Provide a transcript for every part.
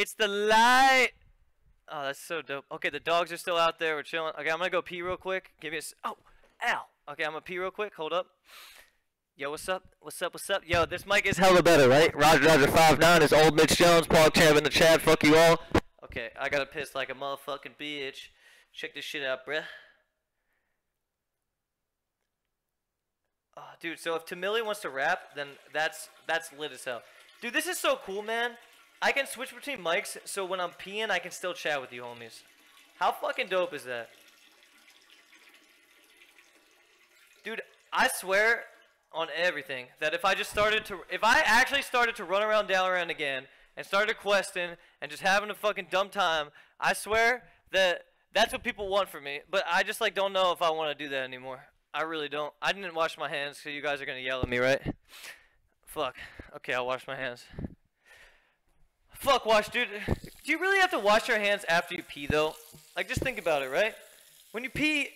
It's the light. Oh, that's so dope. Okay, the dogs are still out there. We're chilling. Okay, I'm gonna go pee real quick. Give me a. s- Oh, ow. Okay, I'm gonna pee real quick. Hold up. Yo, what's up? What's up? What's up? Yo, this mic is hella better, right? Roger Roger five nine is old Mitch Jones. PogChamp in the chat. Fuck you all. Okay, I gotta piss like a motherfucking bitch. Check this shit out, bruh. Oh, dude, so if Tamili wants to rap, then that's that's lit as hell. Dude, this is so cool, man. I can switch between mics, so when I'm peeing, I can still chat with you, homies. How fucking dope is that? Dude, I swear on everything that if I just started to, if I actually started to run around Dalaran again and started questing and just having a fucking dumb time, I swear that that's what people want from me. But I just like don't know if I want to do that anymore. I really don't. I didn't wash my hands, so you guys are gonna yell at me, right? Fuck. Okay, I'll wash my hands. Fuck, wash, dude. Do you really have to wash your hands after you pee, though? Like, just think about it, right? When you pee,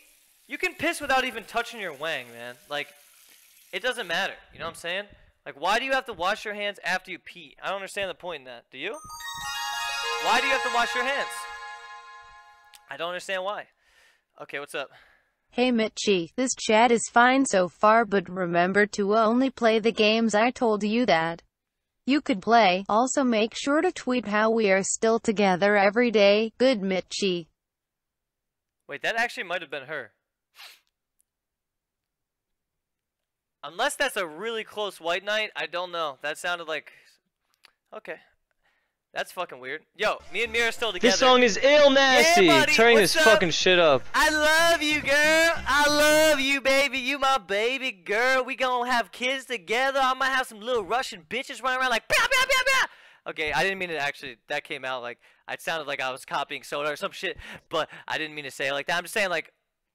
you can piss without even touching your wang, man. Like, it doesn't matter. You know what I'm saying? Like, why do you have to wash your hands after you pee? I don't understand the point in that. Do you? Why do you have to wash your hands? I don't understand why. Okay, what's up? Hey Mitchie, this chat is fine so far but remember to only play the games I told you that you could play. Also make sure to tweet how we are still together every day. Good Mitchie. Wait, that actually might have been her. Unless that's a really close white knight, I don't know. That sounded like... Okay. That's fucking weird. Yo, me and Mira still together. This song is ill nasty. buddy, Turning this up? fucking shit up. I love you, girl. I love you, baby. You my baby girl. We gonna have kids together. I might have some little Russian bitches running around like, pow, pow, pow, pow. Okay, I didn't mean it actually. That came out like, it sounded like I was copying Soda or some shit, but I didn't mean to say it like that. I'm just saying like,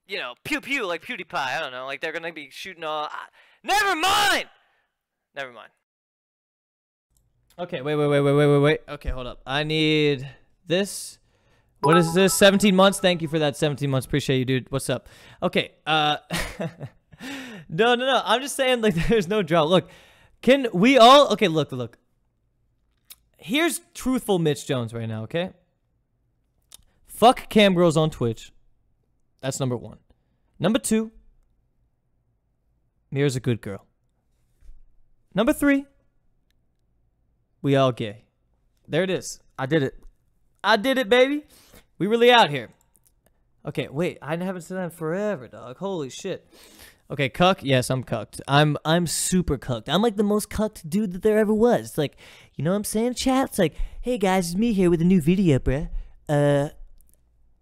you know, pew pew, like PewDiePie. I don't know. Like they're gonna be shooting all. I, never mind. Never mind. Okay, wait, wait, wait, wait, wait, wait, wait. Okay, hold up. I need this. What is this? 17 months. Thank you for that 17 months. Appreciate you, dude. What's up? Okay. Uh No, no, no. I'm just saying like there's no drought. Look, can we all Okay, look, look. Here's truthful Mitch Jones right now, okay? Fuck cam girls on Twitch. That's number 1. Number 2, Mira's a good girl. Number 3, we all gay. There it is. I did it. I did it, baby. We really out here. Okay, wait. I haven't said that in forever, dog. Holy shit. Okay, cuck. Yes, I'm cucked. I'm I'm super cucked. I'm like the most cucked dude that there ever was. It's like, you know what I'm saying, chat? It's like, hey guys, it's me here with a new video, bruh. Uh,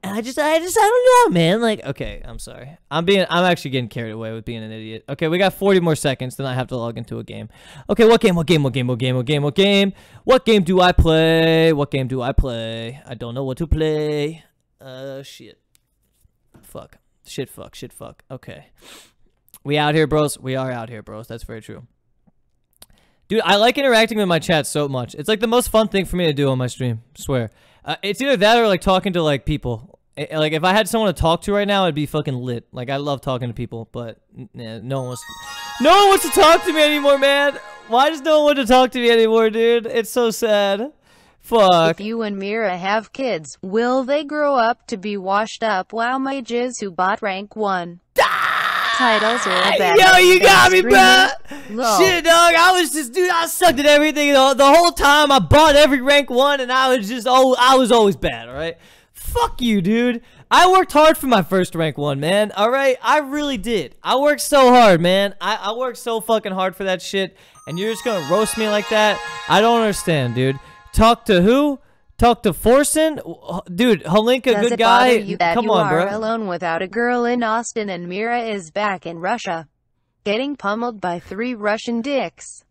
and I just, I just, I don't know, man. Like, okay, I'm sorry. I'm being, I'm actually getting carried away with being an idiot. Okay, we got 40 more seconds, then I have to log into a game. Okay, what game, what game, what game, what game, what game, what game? What game do I play? What game do I play? I don't know what to play. Uh, shit. Fuck. Shit, fuck, shit, fuck. Okay. We out here, bros. We are out here, bros. That's very true. Dude, I like interacting with my chat so much. It's like the most fun thing for me to do on my stream. swear. Uh, it's either that or like talking to like people. I- like if I had someone to talk to right now, it'd be fucking lit. Like I love talking to people, but nah, no one wants. No one wants to talk to me anymore, man. Why does no one want to talk to me anymore, dude? It's so sad. Fuck. If you and Mira have kids, will they grow up to be washed up wow mages who bought rank 1? Titles are a bad Yo, you got me, bro. Lol. Shit, dog. I was just, dude. I sucked at everything the, the whole time. I bought every rank one, and I was just, oh, I was always bad. All right. Fuck you, dude. I worked hard for my first rank one, man. All right, I really did. I worked so hard, man. I, I worked so fucking hard for that shit, and you're just gonna roast me like that? I don't understand, dude. Talk to who? Talk to Forsen? Dude, Holinka, Does good guy. you that Come you on, bro. alone without a girl in Austin and Mira is back in Russia? Getting pummeled by three Russian dicks.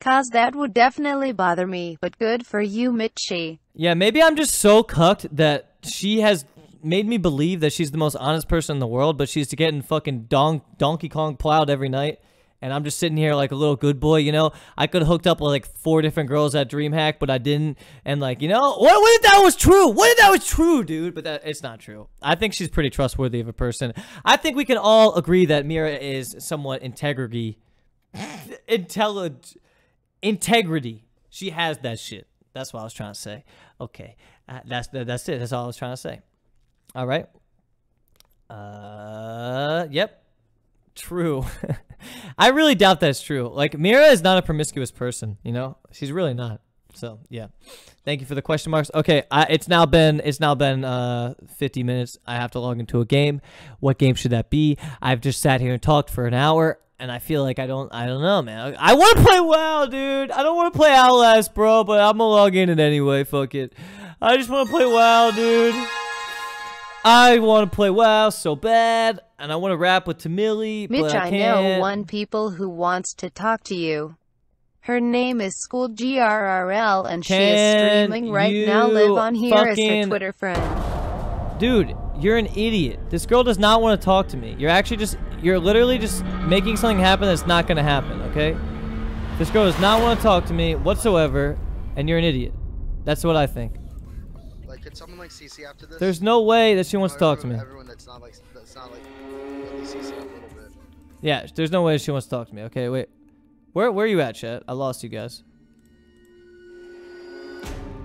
Cause that would definitely bother me, but good for you, Mitchie. Yeah, maybe I'm just so cucked that she has made me believe that she's the most honest person in the world, but she's getting fucking don- Donkey Kong plowed every night. And I'm just sitting here like a little good boy, you know? I could have hooked up with like four different girls at DreamHack, but I didn't. And like, you know, what, what if that was true? What if that was true, dude? But that it's not true. I think she's pretty trustworthy of a person. I think we can all agree that Mira is somewhat integrity, intelligent, integrity. She has that shit. That's what I was trying to say. Okay, uh, that's that's it. That's all I was trying to say. All right. Uh, yep. True. I really doubt that's true. Like Mira is not a promiscuous person. You know, she's really not. So yeah. Thank you for the question marks. Okay, I, it's now been it's now been uh 50 minutes. I have to log into a game. What game should that be? I've just sat here and talked for an hour and I feel like I don't I don't know, man. I, want to play WoW, dude. I don't want to play Outlast, bro, but I'm gonna log in it anyway. Fuck it. I just want to play WoW, dude. I want to play WoW so bad, and I want to rap with Tamili, Mitch, but I I know one people who wants to talk to you. Her name is School GRRL and she is streaming right now. Live on here as her Twitter friend. Dude, you're an idiot. This girl does not want to talk to me. You're actually just, you're literally just making something happen that's not going to happen, okay? This girl does not want to talk to me whatsoever, and you're an idiot. That's what I think. Like, could someone like CC after this? There's no way that she wants to Or talk to me. everyone- Everyone that's not like that's not like Yeah, there's no way she wants to talk to me. Okay, wait. Where where are you at, chat? I lost you guys.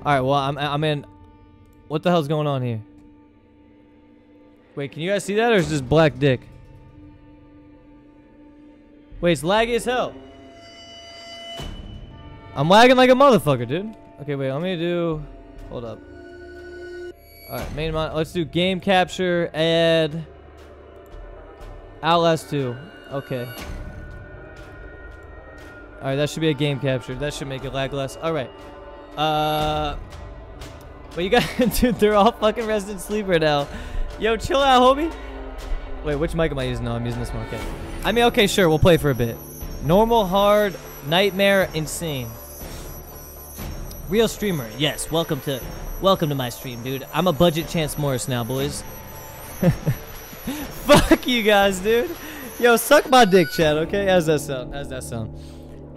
All right, well, I'm I'm in. What the hell's going on here? Wait, can you guys see that, or is this black dick? Wait, it's laggy as hell. I'm lagging like a motherfucker, dude. Okay, wait, let me do. Hold up. All right, main mon. Let's do game capture. Add. Outlast 2. Okay. Alright, that should be a game capture. That should make it lag less. Alright. Uh. But you got. Dude, they're all fucking resident sleeper now. Yo, chill out, homie. Wait, which mic am I using? No, I'm using this one. Okay. I mean, okay, sure. We'll play for a bit. Normal, hard, nightmare, insane. Real streamer. Yes, welcome to. Welcome to my stream, dude. I'm a budget Chance Morris now, boys. Fuck you guys, dude. Yo, suck my dick, Chad, okay? How's that sound? How's that sound?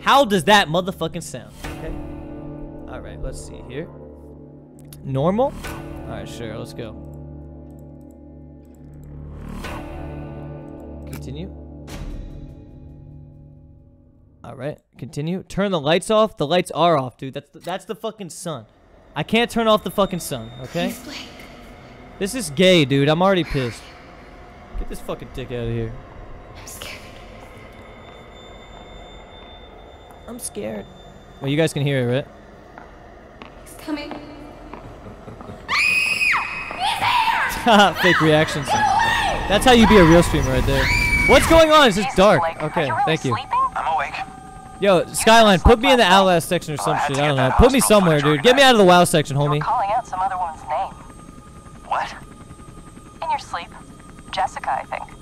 How does that motherfucking sound? Okay. Alright, let's see here. Normal? Alright, sure, let's go. Continue. Alright, continue. Turn the lights off. The lights are off, dude. That's the, that's the fucking sun. I can't turn off the fucking sun, okay? This is gay, dude. I'm already pissed. Get this fucking dick out of here. I'm scared. Well, you guys can hear it, right? He's coming. Fake reactions. That's how you be a real streamer right there. What's going on? It's just dark. Okay, thank you. I'm awake. Yo, Skyline, put me in the Outlast section or some shit. I don't know. Put me somewhere, dude. Get me out of the WoW section, homie. calling out some other woman's name. What? In your sleep. Jessica, I think.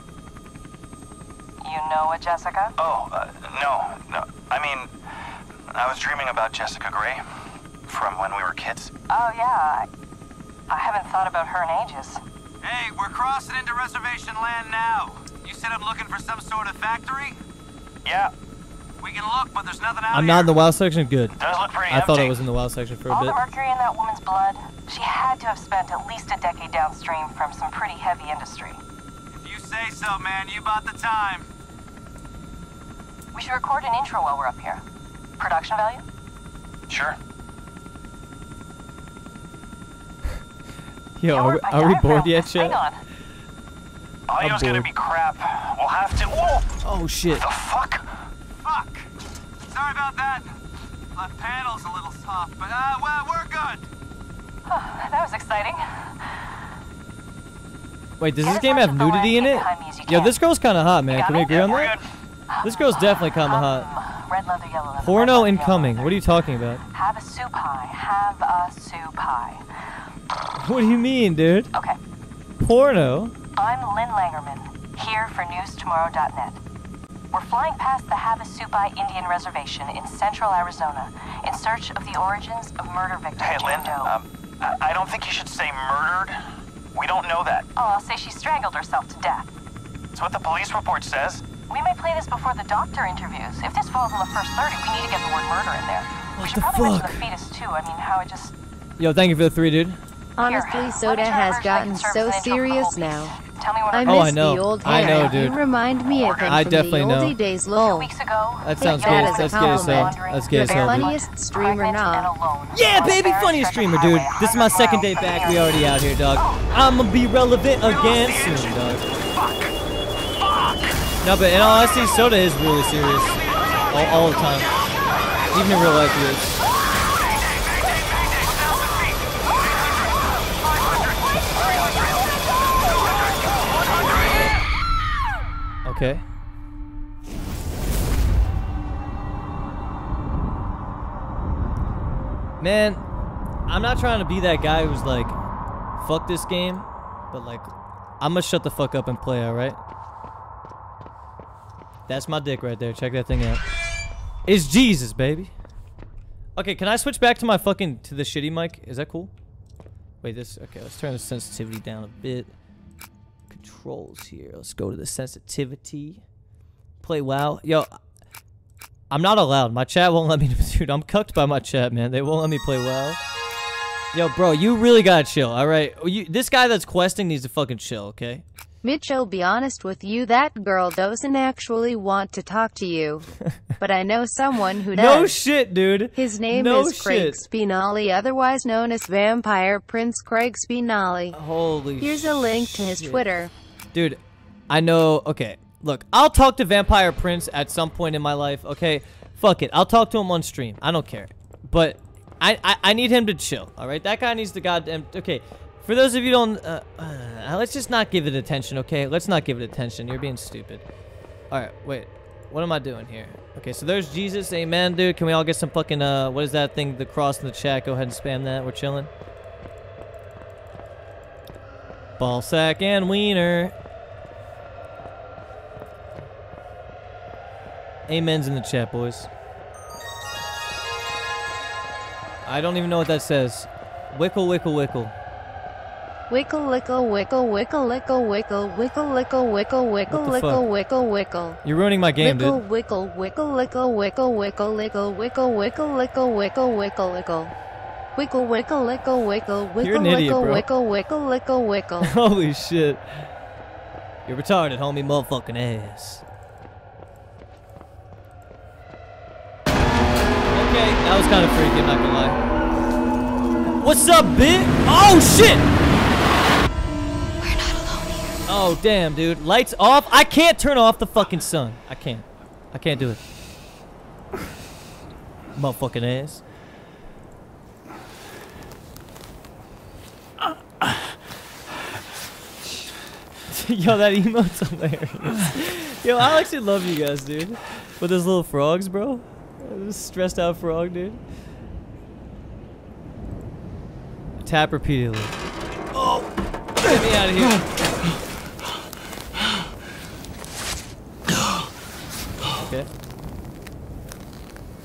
You know a Jessica? Oh, uh, no, no. I mean, I was dreaming about Jessica Gray from when we were kids. Oh, yeah. I, I haven't thought about her in ages. Hey, we're crossing into reservation land now. You said I'm looking for some sort of factory? Yeah. We can look, but there's nothing out I'm not in the WoW section? Good. Does look pretty I thought I was in the WoW section for a All bit. the mercury in that woman's blood, she had to have spent at least a decade downstream from some pretty heavy industry. If you say so, man, you bought the time. We should record an intro while we're up here. Production value? Sure. Yo, are we, Powered by are we bored diaphragm. yet, Hang chat? on. Audio's gonna be crap. We'll have to. Whoa! Oh, shit. The fuck? Fuck! Sorry about that. Left panel's a little soft, but uh, well, we're good. That was exciting. Wait, does Get this game have nudity in it? landscape behind me as you Yo, can. this girl's kind of hot, man. Can we me? agree on that? good. This girl's definitely kind of hot. Um, red leather, yellow leather. red Porno leather, incoming. yellow What are you talking about? Have a soup pie. Have a soup pie. What do you mean, dude? Okay. Porno? I'm Lynn Langermann, here for NewsTomorrow.net. We're flying past the Havasupai Indian Reservation in central Arizona in search of the origins of murder victim Hey, Jane Lynn. Doe. Um, I, I don't think you should say murdered. We don't know that. oh, I'll say she strangled herself to death. It's what the police report says. We may play this before the doctor interviews. If this falls on the first 30, we need to get the word murder in there. What we should the probably fuck? mention the fetus too. I mean, how it just... Yo, thank you for the three, dude. Honestly, Here, Soda has gotten so as an intro for the serious now. Tell me when I I'm Oh, I know. the old I know, dude. You remind me of him I from definitely the know. oldie days, Two lol. weeks ago, That we sounds That good. is a Let's get us compliment. up. Let's You're get the us up. funniest streamer now. Yeah, baby, funniest streamer, dude. This is my 100 second miles day back. We already out here, dog. Oh. I'ma be relevant again soon, dog. No, but in all honesty, Soda is really serious. All, all the time. Even in real life, he is. Okay. Man, I'm not trying to be that guy who's like, fuck this game, but like, I'm gonna shut the fuck up and play, alright? That's my dick right there. Check that thing out. It's Jesus, baby. Okay, can I switch back to my fucking, to the shitty mic? Is that cool? Wait, this, okay, let's turn the sensitivity down a bit. Controls here. Let's go to the sensitivity. Play WoW. Yo, I'm not allowed. My chat won't let me. Dude, I'm cucked by my chat, man. They won't let me play WoW. Yo, bro, you really gotta chill, all right? This guy that's questing needs to fucking chill, okay? Mitchell, be honest with you, that girl doesn't actually want to talk to you. but I know someone who does. No shit, dude. His name no is Craig shit. Spinelli, otherwise known as Vampire Prince Craig Spinelli. Holy Here's a link to his. Twitter. Dude, I know. Okay, look, I'll talk to Vampire Prince at some point in my life. Okay, fuck it. I'll talk to him on stream. I don't care. But I, I, I need him to chill. All right, that guy needs to goddamn. Okay, for those of you don't, uh, uh, let's just not give it attention. Okay, let's not give it attention. You're being stupid. All right, wait. What am I doing here? Okay, so there's Jesus. Amen, dude. Can we all get some fucking uh, what is that thing? The cross in the chat. Go ahead and spam that. We're chilling. Ball sack and wiener. Amen's in the chat, boys. I don't even know what that says. Wickle, wickle, wickle. Wickle, lickle, wickle, wickle, lickle, wickle, wickle, lickle, wickle, wickle, lickle, wickle, wickle. You're ruining my game, Wickle, dude. wickle, wickle, lickle, wickle, wickle, lickle, wickle, wickle, lickle, wickle, wickle, lickle. Wickle, wickle, lickle, wickle, You're an wickle, idiot, wickle, wickle, wickle, lickle, wickle. Holy shit. You're retarded, homie. Motherfucking ass. Okay, that was kind of freaky, I'm not gonna lie. What's up, bitch? Oh, shit! Oh, damn, dude. Lights off? I can't turn off the fucking sun. I can't. I can't do it. Motherfucking ass. Yo, that emote's hilarious. Yo, I actually love you guys, dude. With those little frogs, bro. This stressed out frog, dude. Tap repeatedly. Oh! Get me out of here. Okay.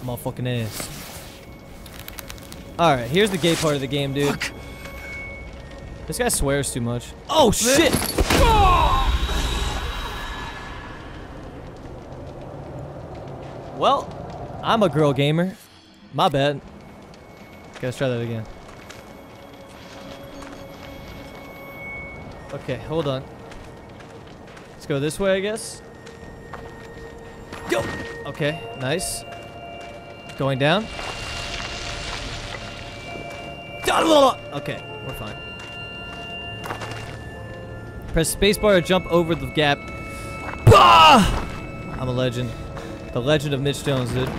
Motherfucking ass. Alright, here's the gay part of the game, dude. This guy swears too much. Oh, shit! Well, I'm a girl gamer. My bad. Okay, let's try that again. Okay, hold on. Let's go this way, I guess. Go! Okay, nice. Going down. Okay, we're fine. Press spacebar to jump over the gap. Bah! I'm a legend. The legend of Mitch Jones, dude.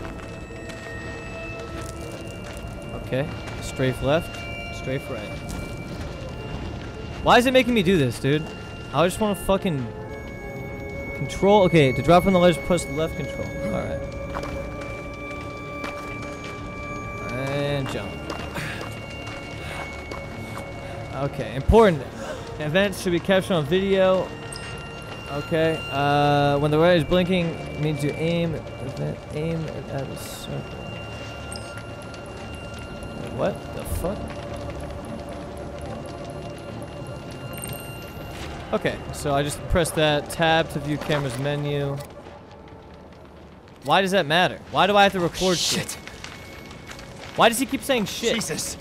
Okay, strafe left, strafe right. Why is it making me do this, dude? I just want to fucking control. Okay, to drop from the ledge, the left control. All right. And jump. Okay, important. Events should be captured on video. Okay. Uh, when the red is blinking, it means you aim. Event, aim at a circle. What the fuck? Okay, so I just press that tab to view camera's menu. Why does that matter? Why do I have to record shit? Why does he keep saying shit? Jesus.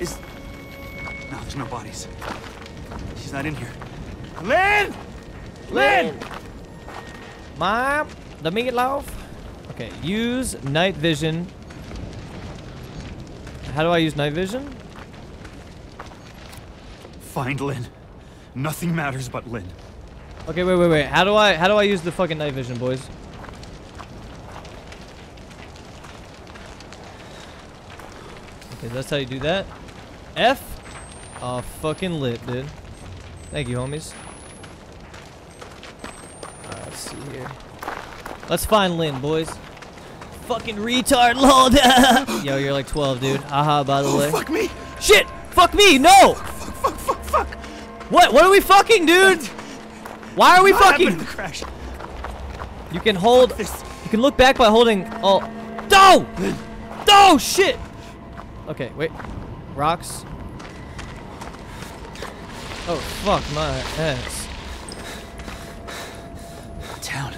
Is. No, there's no bodies. She's not in here. Lynn! Lynn! Mom, the meatloaf. Okay, use night vision. How do I use night vision? Find Lynn. Nothing matters but Lynn. Okay, wait, wait, wait. How do I how do I use the fucking night vision, boys? Okay, that's how you do that. F. Oh, fucking lit, dude. Thank you, homies. Alright, let's see here. Let's find Lynn, boys. Fucking retard, lol. Yo, you're like 12, dude. Haha, by the oh, way. Fuck me! Shit! Fuck me! No! What? What are we fucking, dude? Why are we What fucking? crash? You can hold. You can look back by holding. Oh, no! No shit. Okay, wait. Rocks. Oh fuck my ass. Town.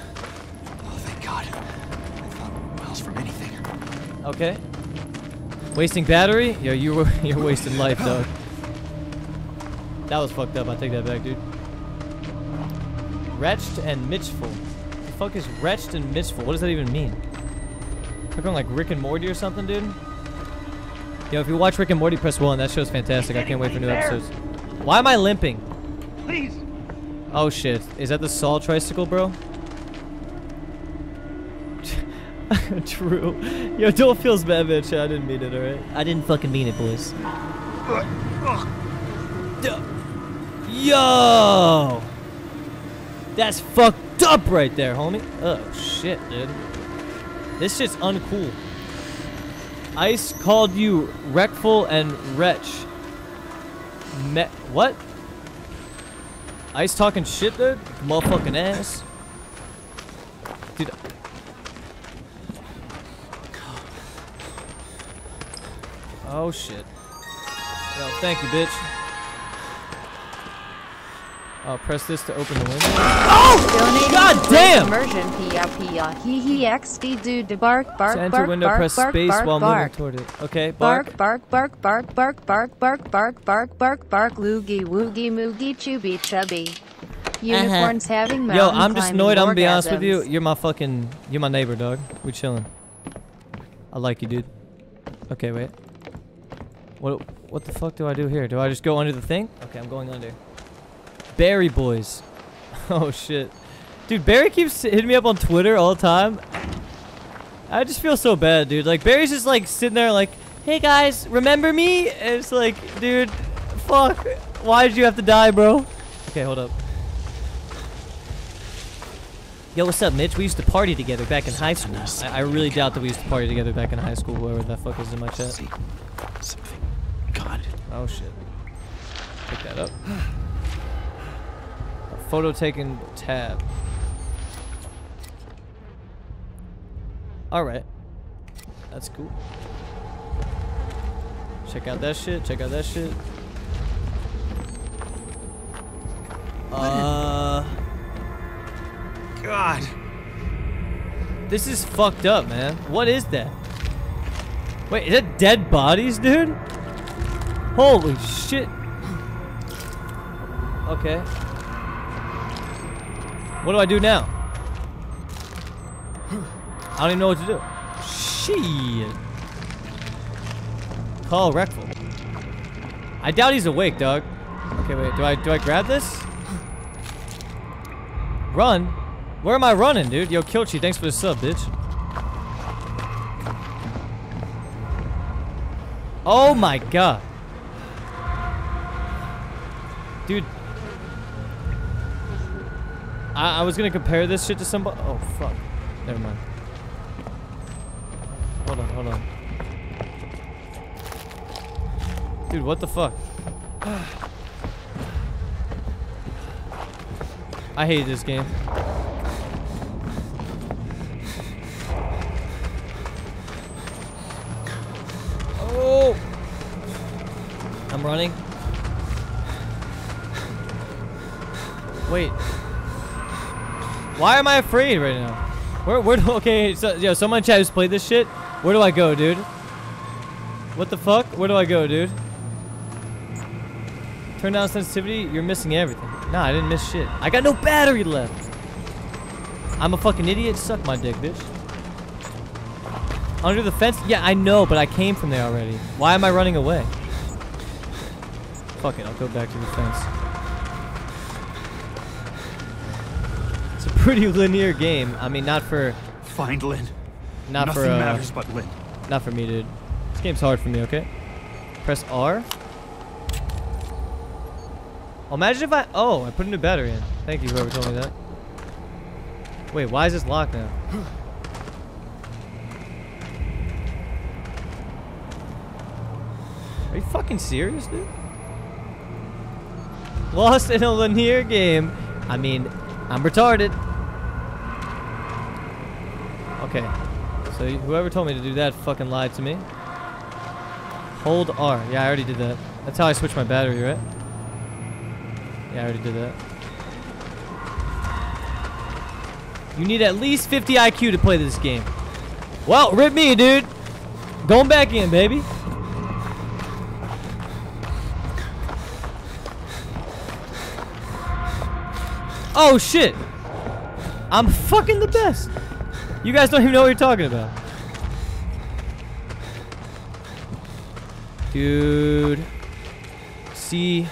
Oh, thank God. I thought we were miles from anything. Okay. Wasting battery? Yo, you were you're wasting life, dog. That was fucked up. I take that back, dude. Wretched and Mitchful. The fuck is wretched and Mitchful? What does that even mean? Fucking like Rick and Morty or something, dude? Yo, if you watch Rick and Morty, press one. That show's fantastic. I can't wait for new episodes. Why am I limping? Please. Oh shit. Is that the Saw tricycle, bro? True. Yo, don't feel bad, bitch. I didn't mean it, alright? I didn't fucking mean it, boys. Duh. Yo! That's fucked up right there, homie. Oh shit, dude. This shit's uncool. Ice called you Reckful and wretch. Me what? Ice talking shit, dude? Motherfucking ass. Dude. Oh shit. Yo, thank you, bitch. I'll press this to open the window. Donating God damn! Immersion pia pia he he xd dude to bark bark To bark window, bark press bark space bark while bark. moving toward it. Okay, Bark bark. bark bark bark bark bark bark bark bark bark bark loogie woogie chubby chubby. Unicorns having Uh-huh. Yo, I'm just annoyed. I'm gonna be honest with you. You're my fucking. You're my neighbor, dog. We chilling. I like you, dude. Okay, wait. What? What the fuck do I do here? Do I just go under the thing? Okay, I'm going under. Barry boys. Oh shit, dude. Barry keeps hitting me up on Twitter all the time. I just feel so bad, dude. Like Barry's just like sitting there, like, "Hey guys, remember me?" And it's like, dude, fuck. Why did you have to die, bro? Okay, hold up. Yo, what's up, Mitch? We used to party together back in high school. I, I really doubt that we used to party together back in high school, whoever the fuck is in my chat. Something. God. Oh, shit. Pick that up. Photo taken tab. Alright. That's cool. Check out that shit. Check out that shit. Uh... God. This is fucked up, man. What is that? Wait, is that dead bodies, dude? Holy shit. Okay. What do I do now? I don't even know what to do. Shit. Call Reckful. I doubt he's awake, dog. Okay, wait. Do I do I grab this? Run? Where am I running, dude? Yo, Kilchi, thanks for the sub, bitch. Oh my god. Dude. I, I was gonna compare this shit to somebody. Oh, fuck. Never mind. Hold on, hold on. Dude, what the fuck? I hate this game. Oh! I'm running. Wait. Why am I afraid right now? Where, where do, okay, so, yo, someone chat who's played this shit, where do I go, dude? What the fuck? Where do I go, dude? Turn down sensitivity, you're missing everything. Nah, I didn't miss shit. I got no battery left. I'm a fucking idiot. Suck my dick, bitch. Under the fence? Yeah, I know, but I came from there already. Why am I running away? Fuck it, I'll go back to the fence. Pretty linear game. I mean, not for, Find Lynn. not Nothing for, uh, matters but Lynn. not for me, dude. This game's hard for me, okay? Press R. Oh, imagine if I... Oh, I put a new battery in. Thank you, whoever told me that. Wait, why is this locked now? Are you fucking serious, dude? Lost in a linear game. I mean, I'm retarded. Okay. So whoever told me to do that fucking lied to me. Hold R. Yeah, I already did that. That's how I switch my battery, right? Yeah, I already did that. You need at least 50 IQ to play this game. Well, rip me, dude. Going back in, baby. Oh, shit. I'm fucking the best. You guys don't even know what you're talking about. Dude. See.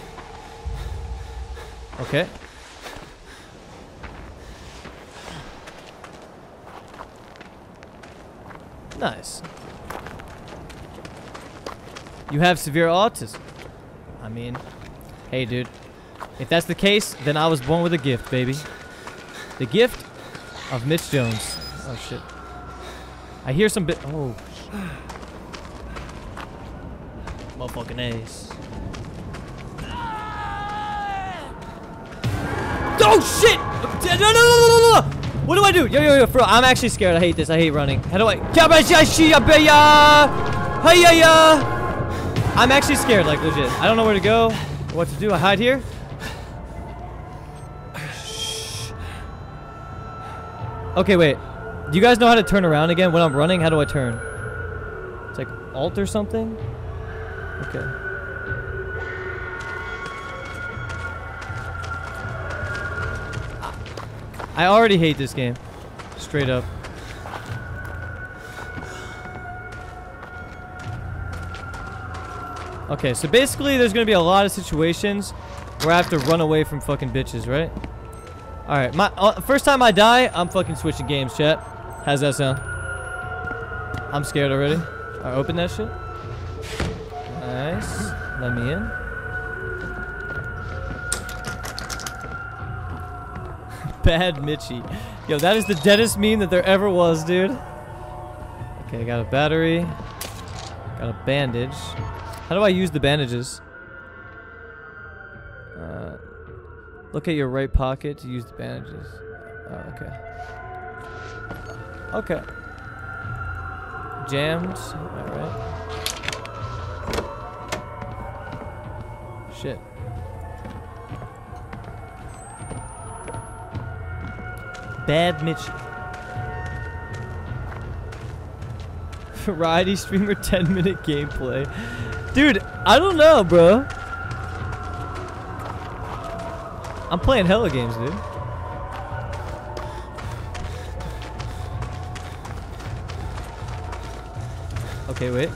Okay. Nice. You have severe autism. I mean, hey, dude. If that's the case, then I was born with a gift, baby. The gift of Mitch Jones. Oh, shit. I hear some bit. Oh. Motherfucking ace. Oh shit! No, no, no, no, no! What do I do? Yo, yo, yo, bro, I'm actually scared. I hate this. I hate running. How do I? I'm actually scared, like legit. I don't know where to go, what to do. I hide here. Okay, wait. Do you guys know how to turn around again when I'm running? How do I turn? It's like alt or something? Okay. I already hate this game. Straight up. Okay, so basically there's gonna be a lot of situations where I have to run away from fucking bitches, right? Alright, my uh, first time I die, I'm fucking switching games, chat. How's that sound? I'm scared already. Alright, open that shit. Nice. Let me in. Bad Mitchie. Yo, that is the deadest meme that there ever was, dude. Okay, I got a battery. Got a bandage. How do I use the bandages? Uh, look at your right pocket to use the bandages. Oh, okay. Okay. Jammed. Alright. Shit. Bad Mitch. Variety streamer 10 minute gameplay. Dude, I don't know, bro. I'm playing hella games, dude. Okay, wait.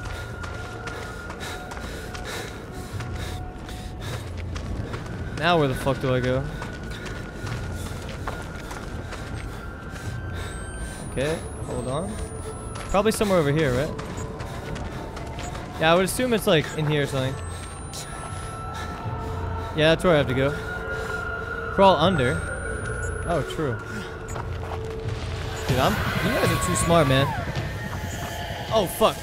Now where the fuck do I go? Okay, hold on. Probably somewhere over here, right? Yeah, I would assume it's like in here or something. Yeah, that's where I have to go. Crawl under. Oh, true. Dude, I'm. You guys are too smart, man. Oh fuck.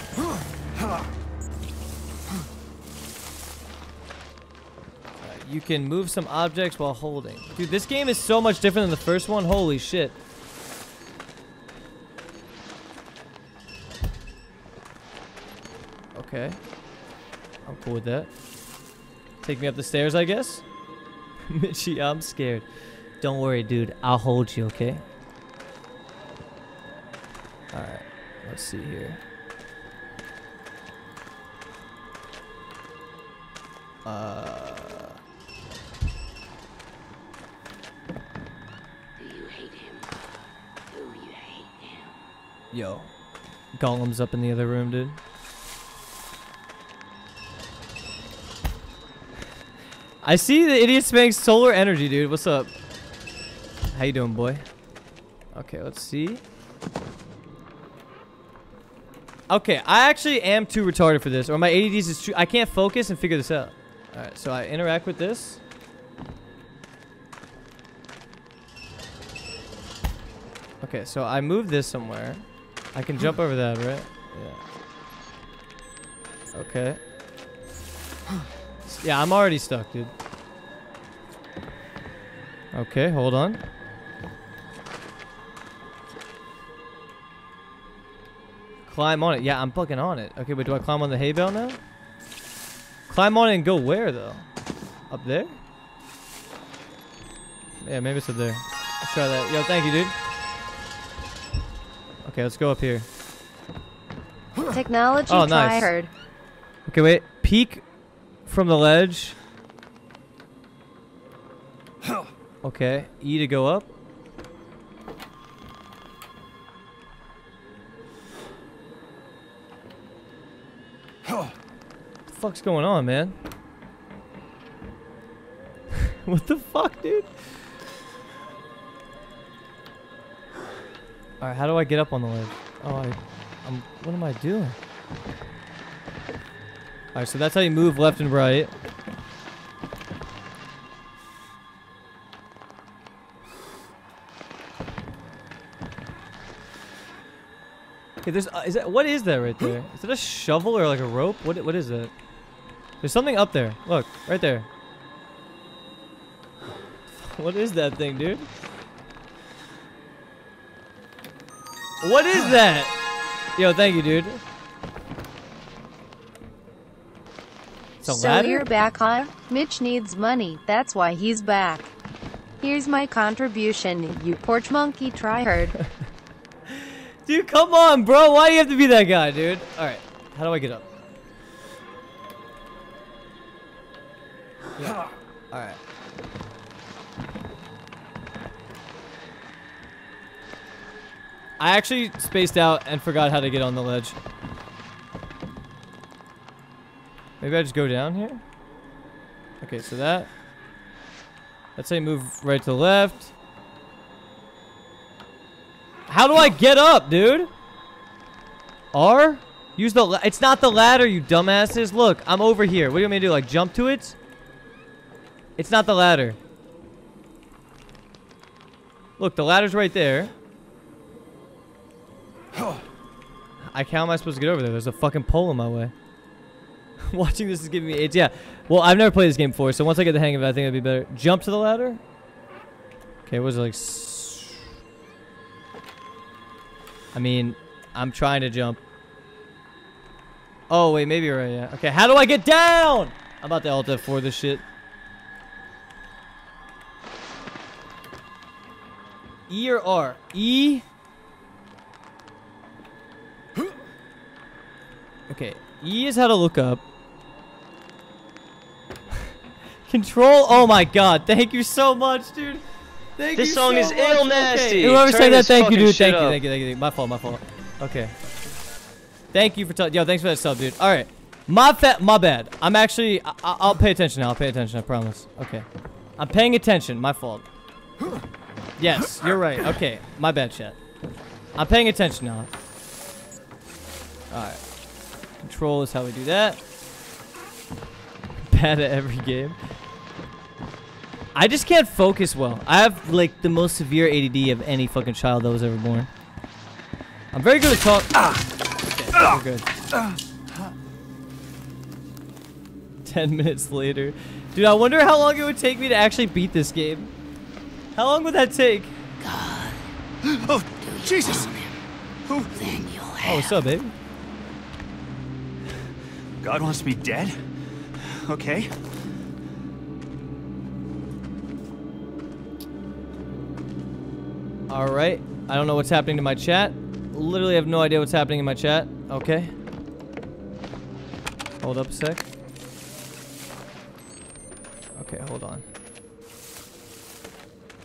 You can move some objects while holding. Dude, this game is so much different than the first one. Holy shit. Okay. I'm cool with that. Take me up the stairs, I guess? Mitchie, I'm scared. Don't worry, dude. I'll hold you, okay? Alright. Let's see here. Uh, Yo. Golem's up in the other room, dude. I see the idiot Spanx solar energy, dude. What's up? How you doing, boy? Okay, let's see. Okay, I actually am too retarded for this, or my ADDs is too. I can't focus and figure this out. All right, so I interact with this. Okay, so I move this somewhere. I can jump over that, right? Yeah. Okay. Yeah, I'm already stuck, dude. Okay, hold on. Climb on it. Yeah, I'm fucking on it. Okay, but do I climb on the hay bale now? Climb on it and go where, though? Up there? Yeah, maybe it's up there. Let's try that. Yo, thank you, dude. Okay, let's go up here. Technology Oh, nice. tryhard. Okay, wait. Peek from the ledge. Okay, E to go up. What the fuck's going on, man? what the fuck, dude? Alright, how do I get up on the ledge? Oh, I, I'm, what am I doing? Alright, so that's how you move left and right. Okay, there's, uh, is that, what is that right there? Is it a shovel or like a rope? What, what is it? There's something up there. Look, right there. What is that thing, dude? What is that? Yo, thank you, dude. So ladder? you're back, huh? Mitch needs money, that's why he's back. Here's my contribution, you porch monkey tryhard. Dude, come on, bro. Why do you have to be that guy, dude? All right. How do I get up? Yeah. All right. I actually spaced out and forgot how to get on the ledge. Maybe I just go down here? Okay, so that. Let's say move right to left. How do I get up, dude? R? Use the. It's not the ladder, you dumbasses. Look, I'm over here. What do you want me to do? Like jump to it? It's not the ladder. Look, the ladder's right there. I how am I supposed to get over there? There's a fucking pole in my way. Watching this is giving me AIDS. Yeah. Well, I've never played this game before, so once I get the hang of it, I think it'd be better. Jump to the ladder. Okay, was it like? I mean, I'm trying to jump. Oh wait, maybe you're right. Yeah. Okay, how do I get down? I'm about to alt F4 this shit. E or R? E. Okay, E is how to look up. Control. Oh my god! Thank you so much, dude. Thank This you song so is much. ill Okay, nasty. Whoever said that, thank you, dude. shit Thank you, thank you, thank you. My fault, my fault. Okay. Thank you for telling. Yo, thanks for that sub, dude. All right. My fa- my bad. I'm actually. I- I- I'll pay attention now. I'll pay attention. I promise. Okay. I'm paying attention. My fault. Yes, you're right. Okay. My bad, chat. I'm paying attention now. All right. Control is how we do that. Bad at every game. I just can't focus well. I have like the most severe ADD of any fucking child that was ever born. I'm very good at talk. Ah. Okay, we're good. Ten minutes later, dude. I wonder how long it would take me to actually beat this game. How long would that take? God. Oh, Jesus! Then you'll Oh, what's up, baby? God wants me dead? Okay. All right. I don't know what's happening to my chat. Literally have no idea what's happening in my chat. Okay. Hold up a sec. Okay, hold on.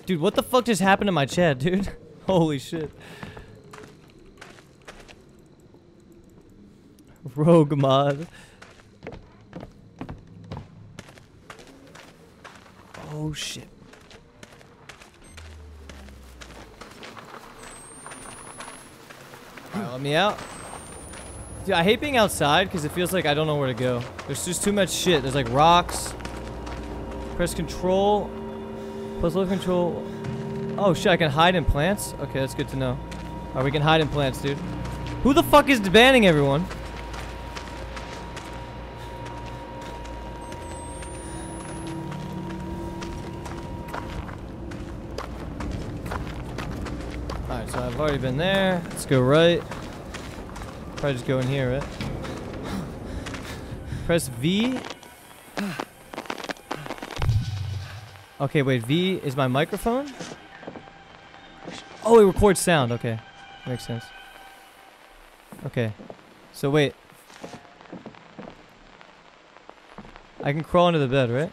Dude, what the fuck just happened to my chat, dude? Holy shit. Rogue mod. Oh shit. Let me out. Dude, I hate being outside because it feels like I don't know where to go. There's just too much shit. There's like rocks. Press control. Plus low control. Oh shit, I can hide in plants? Okay, that's good to know. Alright, we can hide in plants, dude. Who the fuck is banning everyone? Already been there. Let's go right. Probably just go in here, right? Press V. Okay, wait, V is my microphone? Oh, it records sound. Okay. Makes sense. Okay. So wait. I can crawl under the bed, right?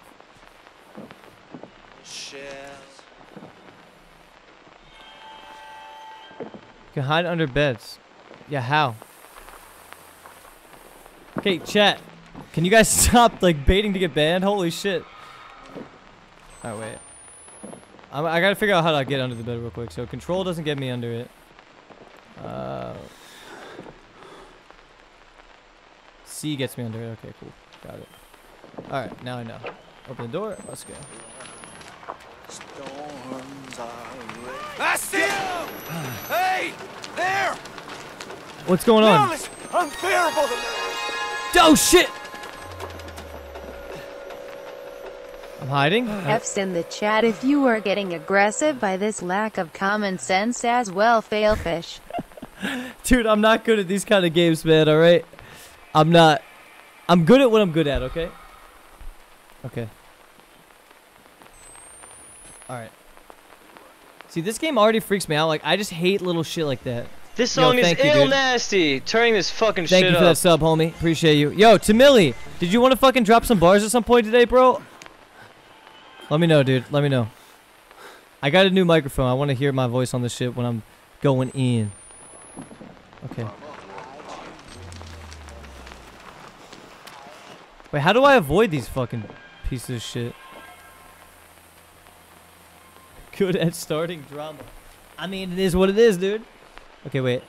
You can hide under beds. Yeah, how? Okay, chat. Can you guys stop like baiting to get banned? Holy shit. Alright, wait. I'm, I gotta figure out how to get under the bed real quick. So control doesn't get me under it. Uh, C gets me under it. Okay, cool. Got it. Alright, now I know. Open the door. Let's go. I see him! hey! There! What's going on? It's unbearable! Oh shit! I'm hiding. F's in the chat if you are getting aggressive by this lack of common sense as well, failfish. Dude, I'm not good at these kind of games, man, alright? I'm not. I'm good at what I'm good at, okay? Okay. Alright. See, this game already freaks me out. Like, I just hate little shit like that. This Yo, song is you, ill dude. nasty. Turning this fucking shit. Thank shit you for up. that sub, homie. Appreciate you. Yo, Tamili, did you want to fucking drop some bars at some point today, bro? Let me know, dude. Let me know. I got a new microphone. I want to hear my voice on this shit when I'm going in. Okay. Wait, how do I avoid these fucking pieces of shit? Good at starting drama. I mean, it is what it is, dude. Okay, wait.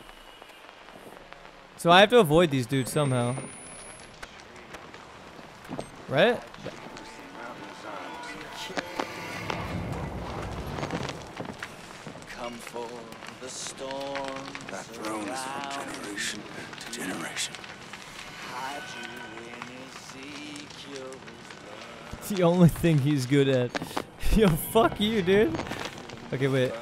So I have to avoid these dudes somehow. Right? Come for the storm. That throne is from generation to generation. It's the only thing he's good at. Yo, fuck you, dude. Okay, wait.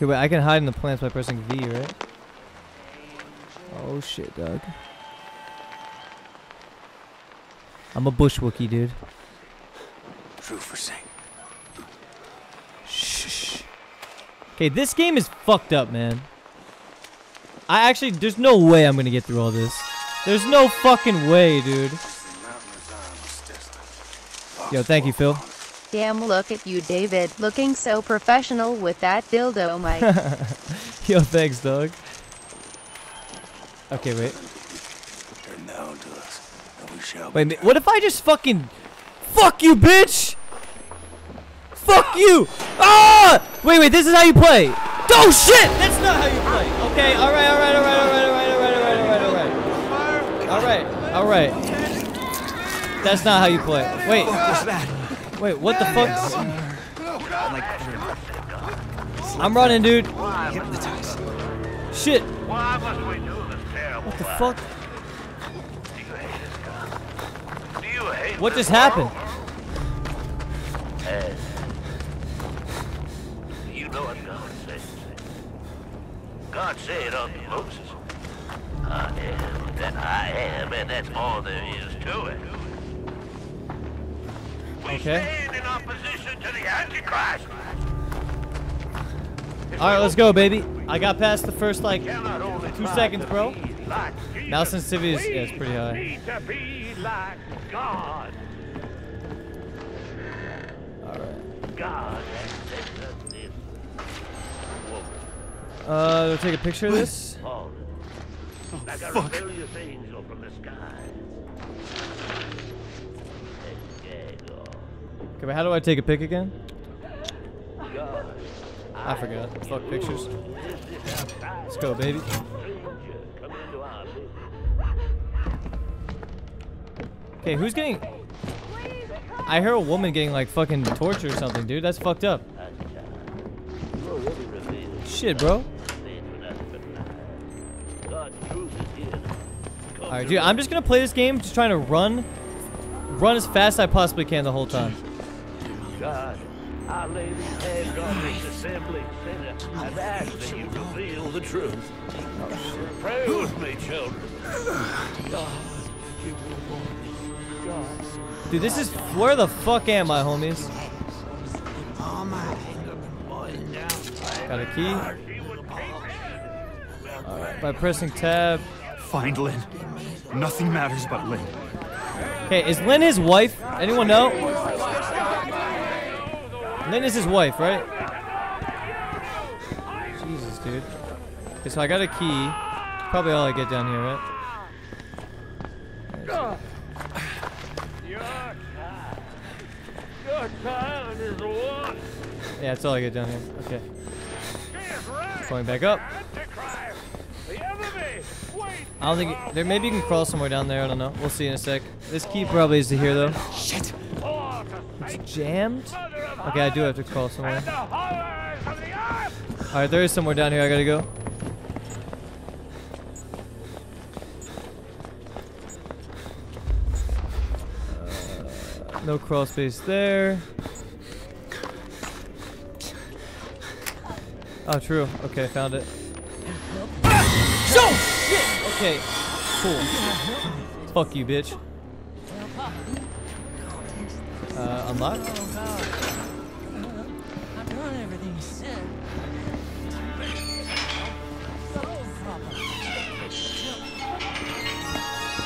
Okay, wait, I can hide in the plants by pressing V, right? Oh shit, Doug. I'm a bush Wookie, dude. True for sing. Shh. Okay, this game is fucked up, man. I actually, there's no way I'm gonna get through all this. There's no fucking way, dude. Yo, thank you, Phil. Damn, look at you, David, looking so professional with that dildo mic. Yo, thanks, dog. Okay, wait. Turn down to us, and we shall Wait, what if I just fucking... Fuck you, bitch! Fuck you! Ah! Wait, wait, this is how you play. Oh, shit! That's not how you play. Okay, alright, alright, alright, alright, alright, alright, alright, alright, alright. Alright, alright. That's not how you play. Wait. Wait, what the fuck? I'm running, dude. Shit. What the fuck? What just happened? You know what God says. God said unto Moses, I am that I am, and that's all there is to it okay. Alright, let's go, baby. I got past the first, like, two seconds, bro. Like now sensitivity is, yeah, is pretty high. Like Alright. Uh, do I take a picture of this? Oh, fuck. Okay, but how do I take a pic again? I forgot. Fuck pictures. Let's go, baby. Okay, who's getting? I hear a woman getting like fucking tortured or something, dude. That's fucked up. Shit, bro. things for nothing but lies. God's truth is here. Come All right, dude. I'm just gonna play this game, just trying to run, run as fast as I possibly can the whole time. God, I lay these hands on this assembly center and ask that you reveal the truth. Pray with me, children. God, you were born. God. Dude, this is where the fuck am I, homies? Got a key. Alright, by pressing tab. Find Lynn. Nothing matters but Lynn. Okay, is Lynn his wife? Anyone know? Lynn is his wife, right? Jesus, dude. Okay, so I got a key. Probably all I get down here, right? Yeah, that's all I get down here. Okay. Going back up. I don't think there maybe you can crawl somewhere down there. I don't know. We'll see in a sec. This key probably is to here though. Shit! For the sake It's jammed. Okay, I do have to crawl somewhere. and the horrors of the earth. All right, there is somewhere down here. I gotta go. Uh, no crawl space there. Oh, true. Okay, I found it. So shit. Okay, cool. Fuck you, bitch. Uh, unlock.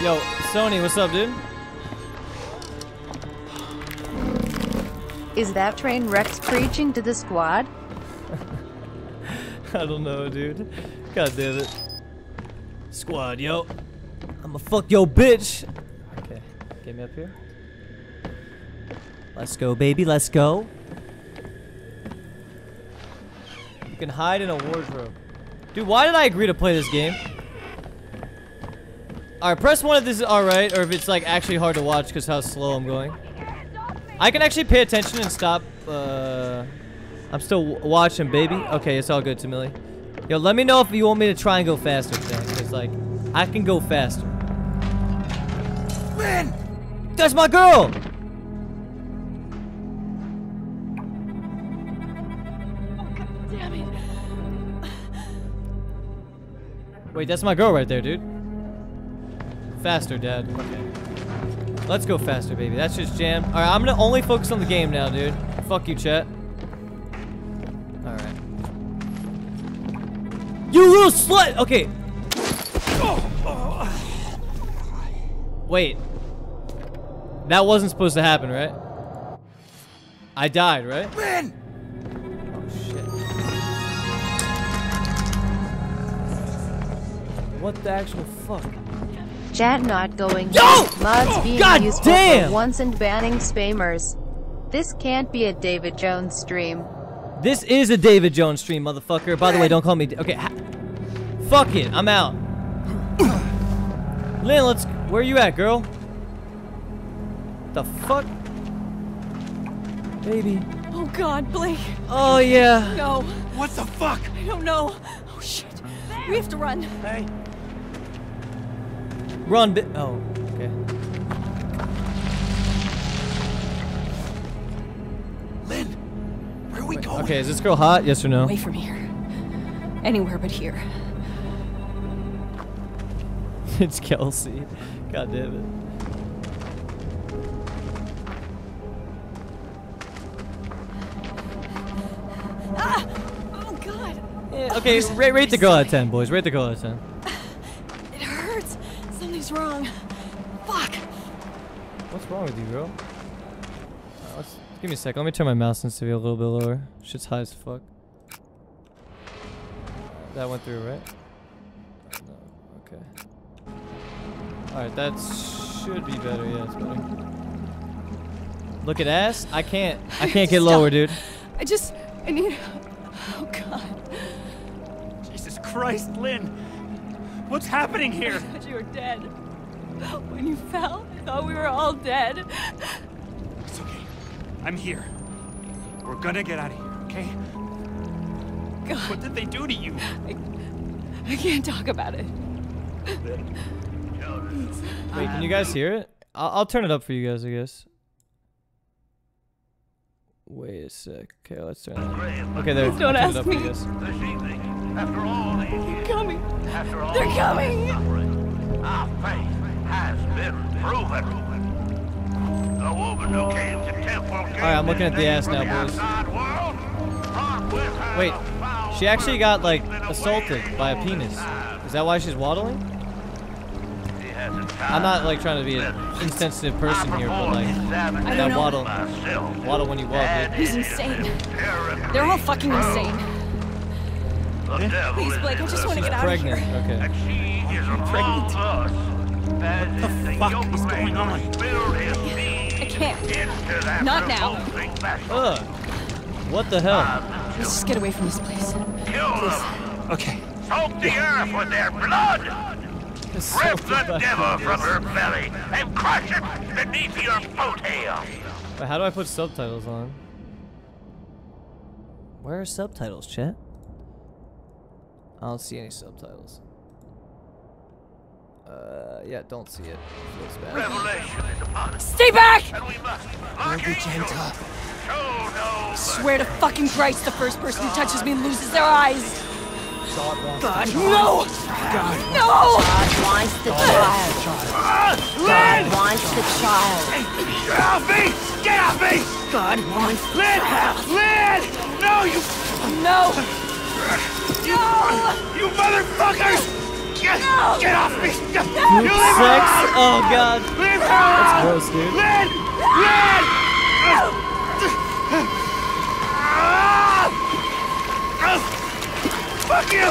Yo, Sony, what's up, dude? Is that train Rex preaching to the squad? I don't know, dude. God damn it. Squad, yo. I'ma fuck yo bitch. Okay, get me up here. Let's go, baby. Let's go. You can hide in a wardrobe. Dude, why did I agree to play this game? Alright, press one if this is alright, or if it's like actually hard to watch because how slow I'm going. I can actually pay attention and stop. Uh, I'm still watching, baby. Okay, it's all good to Millie. Yo, let me know if you want me to try and go faster, because like I can go faster. Lynn! That's my girl. Wait, that's my girl right there, dude. Faster, Dad. Okay. Let's go faster, baby. That's just jam. All right, I'm gonna only focus on the game now, dude. Fuck you, chat. All right. You little slut. Okay. Wait. That wasn't supposed to happen, right? I died, right? Lynn! What the actual fuck? Chat not going Yo! mods oh, being God useful damn! for once and banning spammers. This can't be a David Jones stream. This is a David Jones stream, motherfucker. By the way, don't call me. Okay, ha- fuck it. I'm out. Lynn, let's. Where are you at, girl? The fuck, baby? Oh God, Blake. Oh yeah. No, What the fuck? I don't know. Oh shit. We have to run. Hey. Run, bit. Oh, okay. Lynn, where are we Wait, going? Okay, is this girl hot? Yes or no? Away from here. Anywhere but here. it's Kelsey. God damn it. Ah! Oh, God. Yeah, okay, rate, rate the girl out of 10, boys. Rate the girl out of 10 wrong. Fuck. What's wrong with you, girl? Uh, let's, give me a sec. Let me turn my mouse sensitivity a little bit lower. Shit's high as fuck. That went through, right? No. Okay. Alright, that should be better. Yeah, it's better. Look at ass. I can't. I can't get lower, dude. I just. I need. Oh, God. Jesus Christ, Lynn! What's happening here? I here? thought you were dead. When you fell, I thought we were all dead. It's okay. I'm here. We're gonna get out of here, okay? God, What did they do to you? I can't talk about it. Wait, can you um, guys hear it? I'll, I'll turn it up for you guys, I guess. Wait a sec. Okay, let's turn it up. Okay, there. Please don't I'll turn it ask up for you me. guys. After all these years, Coming. After all They're coming. our faith has been proven. The woman who came to temple Alright, I'm looking at the ass now, boys. Wait, she actually got like assaulted by a penis. Is that why she's waddling? I'm not like trying to be an insensitive person here, but like that waddle, waddle when you walk. dude. He's insane. They're all fucking insane. Please, Blake, I just want to She's get out pregnant. of here. Okay. pregnant? What the fuck is going on? I can't. Not now. Ugh. What the hell? Let's just get away from this place. Okay. Soak the earth with their blood! Rip the devil from her belly and crush it beneath your foothill! Wait, how do I put subtitles on? Where are subtitles, chat? I don't see any subtitles. Uh, yeah, don't see it. Feels bad. Revelation is upon us, Stay back! and we must, like angels, show no Swear to fucking Christ, the first person who touches me loses their eyes. God, no! God, no! God wants the child. God wants the child. Get off me! Get off me! God wants the Lynn! child. Lynn! No, you No! No! you motherfuckers! Get, No! get off me! You Group leave her sex? alone! Oh god. Leave her alone! Gross, dude. Lynn! Lynn! Ah! Ah! Fuck you!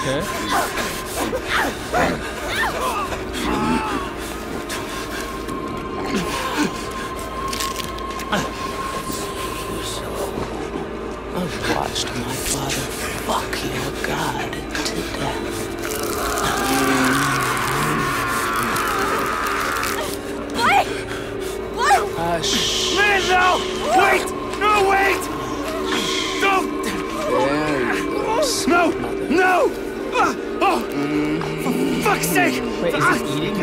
Okay. Watched my father fuck your God to death. Blake! Blake! Hush. Lynn, no! Wait! No, wait! Don't! There. No! No! Ah! Oh! For fuck's sake! Wait, is he eating?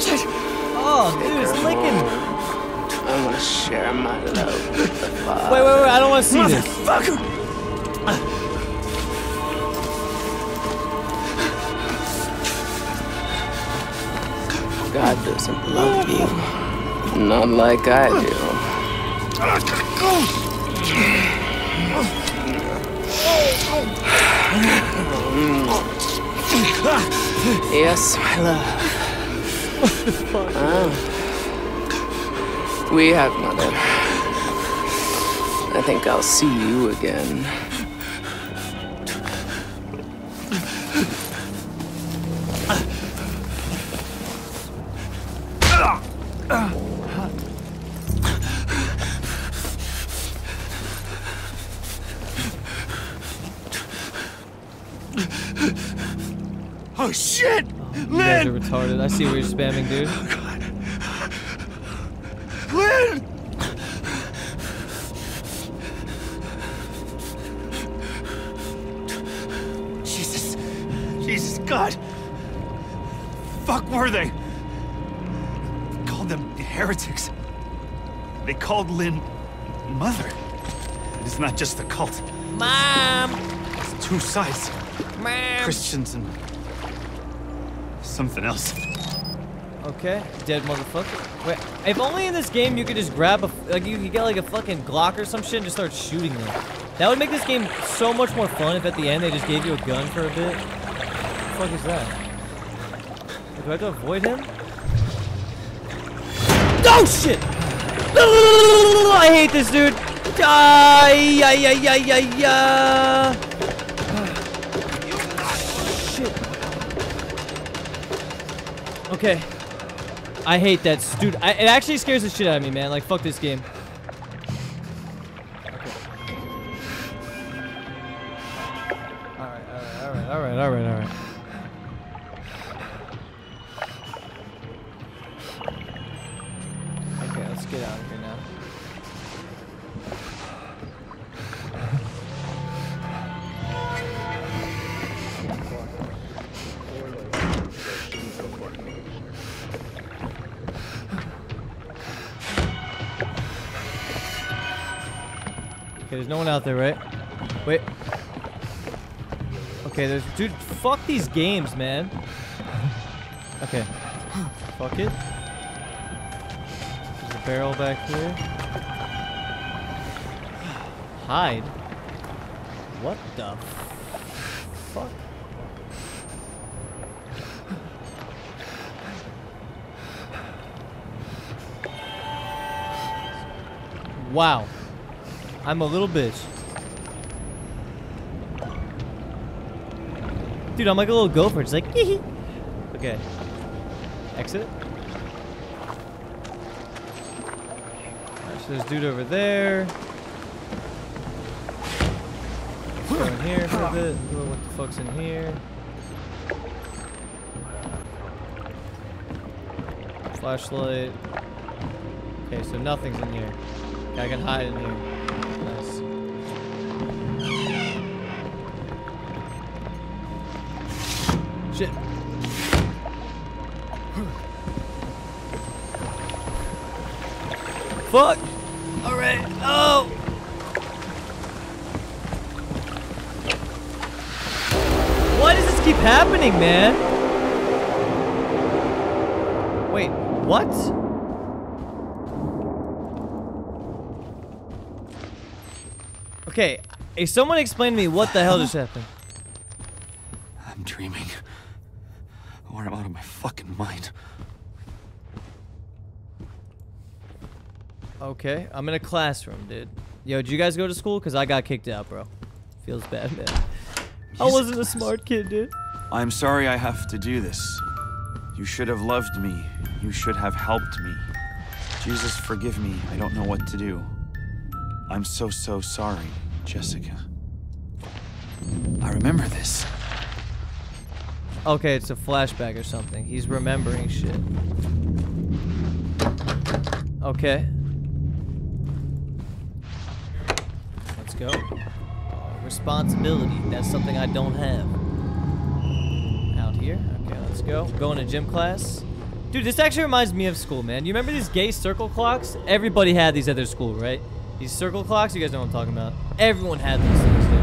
Shit! Oh, dude, it's licking. I want to share my love with the Father. Wait, wait, wait. I don't want to see this. Motherfucker! God doesn't love you. Not like I do. Yes, my love. Ah. We have, Mother. I think I'll see you again. Oh shit! You guys are retarded. I see what you're spamming, dude. Oh, They called Lynn mother. It is not just a cult. Mom. It's two sides. Mom. Christians and something else. Okay, dead motherfucker. Wait, if only in this game you could just grab a, like you could get like a fucking Glock or some shit and just start shooting them. That would make this game so much more fun if at the end they just gave you a gun for a bit. What the fuck is that? Do I have to avoid him? Oh shit! I hate this dude. Shit. Okay. I hate that, dude. I, it actually scares the shit out of me, man. Like, fuck this game. Out of here now. Okay, there's no one out there, right? Wait. Okay, there's dude. Fuck these games, man. Okay. Fuck it. Barrel back here. Hide. What the fuck? Wow. I'm a little bitch. Dude, I'm like a little gopher. It's like, okay. Exit. There's dude over there. Let's go in here for a bit. What the fuck's in here? Flashlight. Okay, so nothing's in here. Okay, I can hide in here. Nice. Shit. Fuck! Happening, man? Wait, what? Okay, hey, someone explain to me what the hell just happened. I'm dreaming. Or I'm out of my fucking mind. Okay, I'm in a classroom, dude. Yo, did you guys go to school? Because I got kicked out, bro. Feels bad, man. I wasn't a smart kid, dude. I'm sorry I have to do this. You should have loved me. You should have helped me. Jesus, forgive me. I don't know what to do. I'm so, so sorry, Jessica. I remember this. Okay, it's a flashback or something. He's remembering shit. Okay. Let's go. Uh, responsibility. That's something I don't have. Go. Going to gym class. Dude, this actually reminds me of school, man. You remember these gay circle clocks? Everybody had these at their school, right? These circle clocks, you guys know what I'm talking about. Everyone had these things, dude.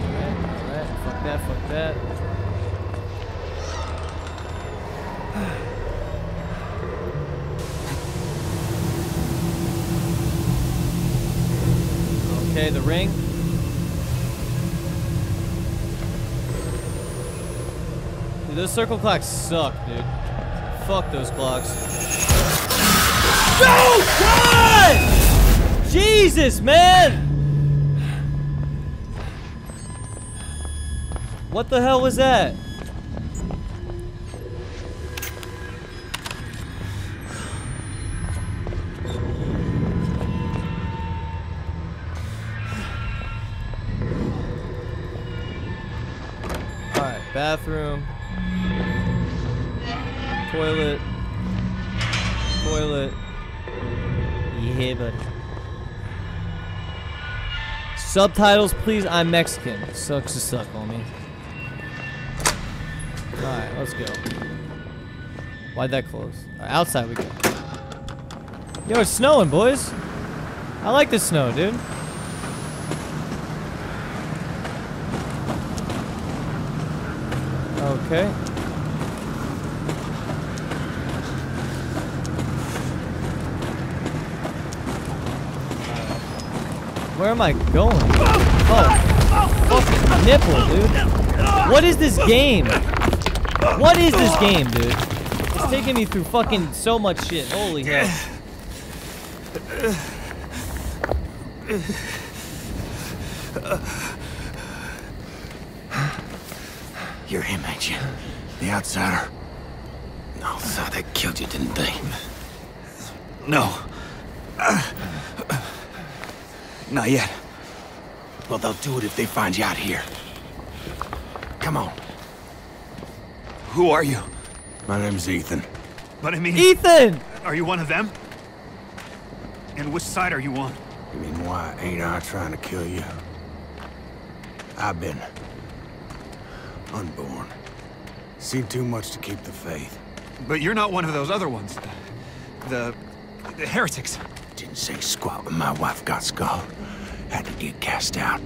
Alright, alright. Fuck that, fuck that. Okay, the ring. Dude, those circle clocks suck, dude. Fuck those clocks. Oh, God! Jesus, man! What the hell was that? Toilet. Toilet. Yeah, buddy. Subtitles, please. I'm Mexican. Sucks to suck, homie. Alright, let's go. Why'd that close? Alright, outside we go. Yo, it's snowing, boys. I like the snow, dude. Okay. Where am I going? Oh, fucking nipple, dude. What is this game? What is this game, dude? It's taking me through fucking so much shit. Holy hell. You're him, ain't you? The outsider. No, so they killed you, didn't they? No. Not yet. Well, they'll do it if they find you out here. Come on. Who are you? My name's Ethan. But I mean... Ethan! Are you one of them? And which side are you on? You mean why ain't I trying to kill you? I've been... unborn. Seen too much to keep the faith. But you're not one of those other ones. The... the heretics. Didn't say squat when my wife got skull. Had to get cast out.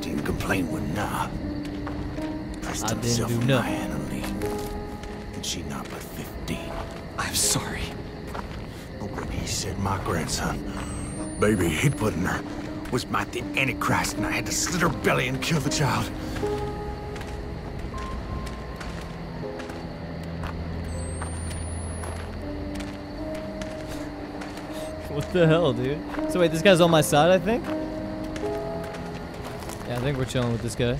Didn't complain when nah. Pressed I didn't himself do in my. And she not but 15. I'm sorry. But when he said my grandson, baby he put in her, was my the Antichrist, and I had to slit her belly and kill the child. The hell, dude? So wait, this guy's on my side, I think? Yeah, I think we're chilling with this guy.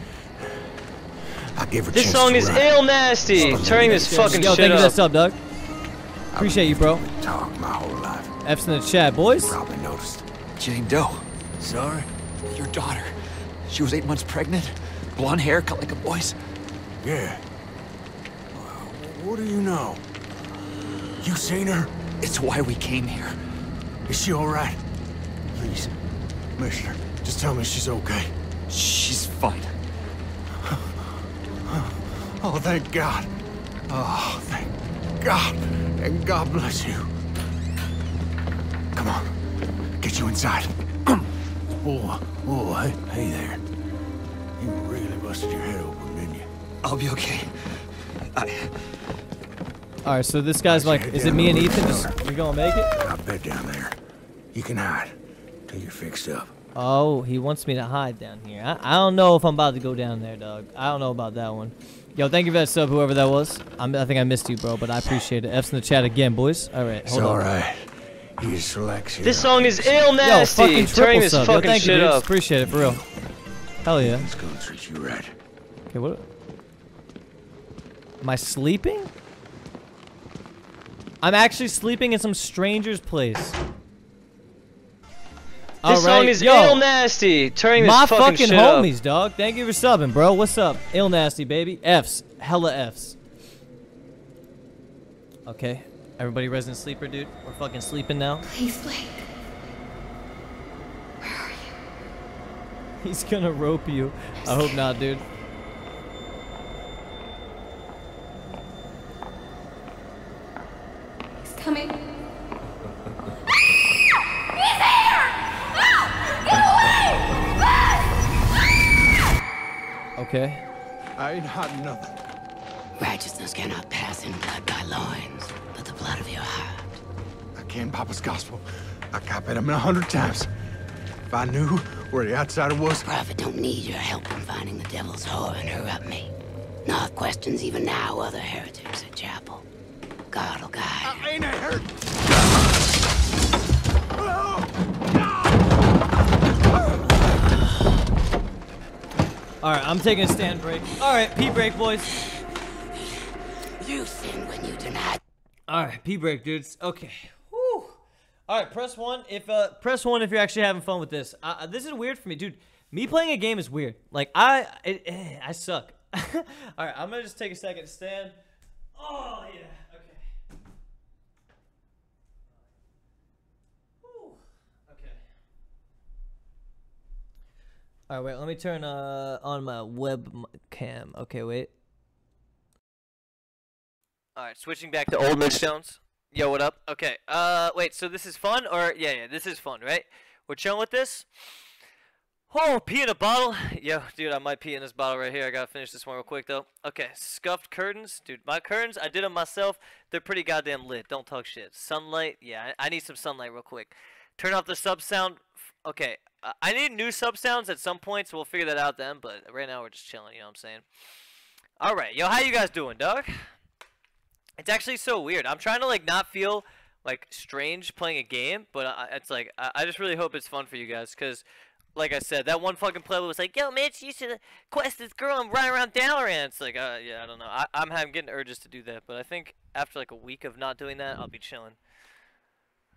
I gave her This chance song to is run. ill nasty. Turning this fucking Yo, shit thank you for that up. sub, Doug. Appreciate you, bro. Talk my whole life. F's in the chat, boys. Probably noticed. Jane Doe. Sorry? Your daughter. She was eight months pregnant. Blonde hair, cut like a boy's. Yeah. What do you know? You seen her? It's why we came here. Is she all right? Please, Mister, just tell me she's okay. She's fine. Oh, thank God. Oh, thank God. And God bless you. Come on. Get you inside. oh, oh, hey, hey there. You really busted your head open, didn't you? I'll be okay. I... All right, so this guy's like, is it me and Ethan? Just we gonna make it? I bet down there. You can hide till you're fixed up. Oh, he wants me to hide down here. I, I don't know if I'm about to go down there, dog. I don't know about that one. Yo, thank you for that sub, whoever that was. I'm, I think I missed you, bro, but I appreciate it. F's in the chat again, boys. All right, It's hold on. all right. You just relax here. This song is ill Yo, nasty. fucking Turning triple this sub. Yo, fucking thank you, shit dudes. up. Appreciate it, for real. Hell yeah. It's gonna treat you right. Okay, what? Am I sleeping? I'm actually sleeping in some stranger's place. This song Alright, is yo, ill nasty. Turning this My fucking, fucking shit up. homies, dog. Thank you for subbing, bro. What's up? Ill nasty, baby. F's. Hella F's. Okay. Everybody resident sleeper, dude. We're fucking sleeping now. Please, Blake. Where are you? He's gonna rope you. I hope not, dude. Okay. I ain't had nothing. Righteousness cannot pass in blood by loins, but the blood of your heart. I can't Papa's gospel. I copied him a hundred times. If I knew where the outsider was, Prophet don't need your help in finding the devil's whore and her up me. Nor questions even now other heretics at chapel. God will guide. I ain't a heretic. All right, I'm taking a stand break. All right, pee break, boys. You sin when you deny. All right, pee break, dudes. Okay. Whew. All right, press one if uh press one if you're actually having fun with this. Uh, this is weird for me, dude. Me playing a game is weird. Like I it, eh, I suck. All right, I'm gonna just take a second to stand. Oh yeah. Okay. Whew. Okay. All right, wait. Let me turn uh on my web cam. Okay, wait. All right, switching back to old Mitch Jones. Yo, what up? Okay. Uh, wait. So this is fun, or yeah, yeah, this is fun, right? We're chilling with this. Oh, pee in a bottle. Yo, dude, I might pee in this bottle right here. I gotta finish this one real quick though. Okay, scuffed curtains, dude. My curtains, I did them myself. They're pretty goddamn lit. Don't talk shit. Sunlight, yeah, I, I need some sunlight real quick. Turn off the sub sound. Okay, uh, I need new sub sounds at some point, so we'll figure that out then. But right now we're just chilling. You know what I'm saying? All right, yo, how you guys doing, Doug? It's actually so weird. I'm trying to like not feel like strange playing a game, but I, it's like I, I just really hope it's fun for you guys, cause like I said, that one fucking player was like, "Yo, Mitch, you should quest this girl and run around Dalaran." It's like, uh, yeah, I don't know. I, I'm having getting urges to do that, but I think after like a week of not doing that, I'll be chilling.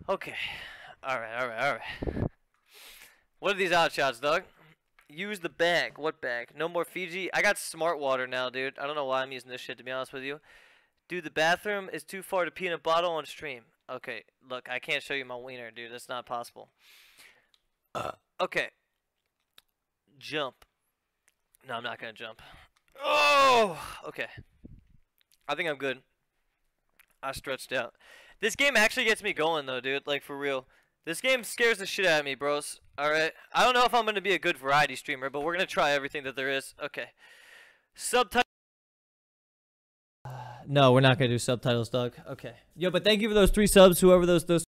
Okay, all right, all right, all right. What are these outshots, Doug? Use the bag. What bag? No more Fiji. I got smart water now, dude. I don't know why I'm using this shit to be honest with you. Dude, the bathroom is too far to pee in a bottle on stream. Okay, look, I can't show you my wiener, dude. That's not possible. Uh, okay. Jump. No, I'm not gonna jump. Oh, okay. I think I'm good. I stretched out. This game actually gets me going though, dude. Like for real. This game scares the shit out of me, bros. Alright? I don't know if I'm gonna be a good variety streamer, but we're gonna try everything that there is. Okay. Subtitle. No, we're not gonna do subtitles, Doug. Okay. Yo, but thank you for those three subs, whoever those those